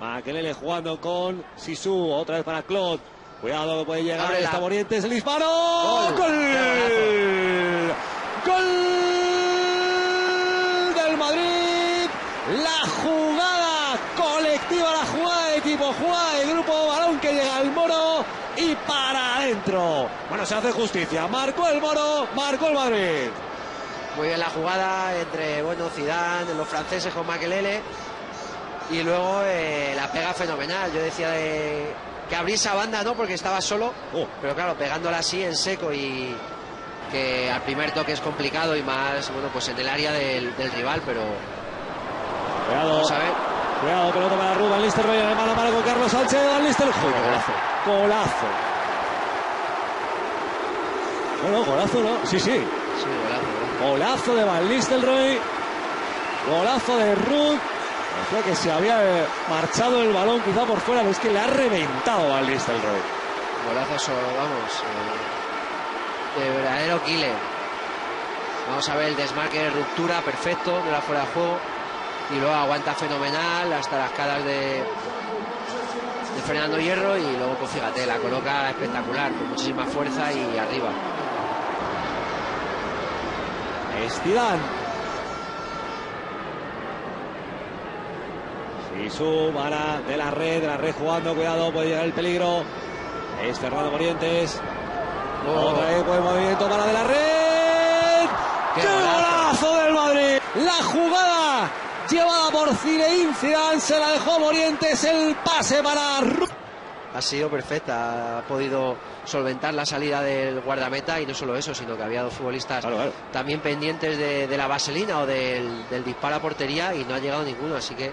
Maquelele jugando con Sisu, otra vez para Claude. Cuidado que puede llegar Ábrela. esta Morientes, el disparo. Gol. ¡Gol del Madrid! La jugada colectiva, la jugada de equipo, jugada de grupo, balón que llega al Moro y para adentro. Bueno, se hace justicia. Marcó el Moro, marcó el Madrid. Muy bien la jugada entre bueno Zidane, los franceses con Makelele y luego eh, la pega fenomenal. Yo decía de que abrir esa banda no porque estaba solo, Oh. pero claro, pegándola así en seco y que al primer toque es complicado y más bueno pues en el área del, del rival, pero Cuidado. vamos a ver. Cuidado, pelota para Rubén el mano a mano con Carlos Sánchez, Van Nistelrooy. Golazo. Golazo. Bueno, golazo, ¿no? Sí, sí. Sí, golazo, golazo. Golazo de Van Nistelrooy. Golazo de Ruth. Parecía que se había eh, marchado el balón quizá por fuera, pero es que le ha reventado Van Nistelrooy. Golazo, solo, vamos, eh, de verdadero killer. Vamos a ver el desmarque de ruptura, perfecto, no era fuera de juego. Y luego aguanta fenomenal hasta las caras de, de Fernando Hierro y luego, pues fíjate, la coloca espectacular, con muchísima fuerza y arriba. Es Zidane. Sisu para de la red, de la red jugando, cuidado, puede llegar el peligro. Es Fernando Morientes. Oh. Otra vez buen movimiento para de la red. ¡Qué ¡Qué golazo! del Madrid! La jugada llevada por Zinedine Zidane se la dejó Morientes el pase para Ru- Ha sido perfecta, ha podido solventar la salida del guardameta y no solo eso, sino que había dos futbolistas Claro, claro. también pendientes de, de la vaselina o del, del disparo a portería y no ha llegado ninguno, así que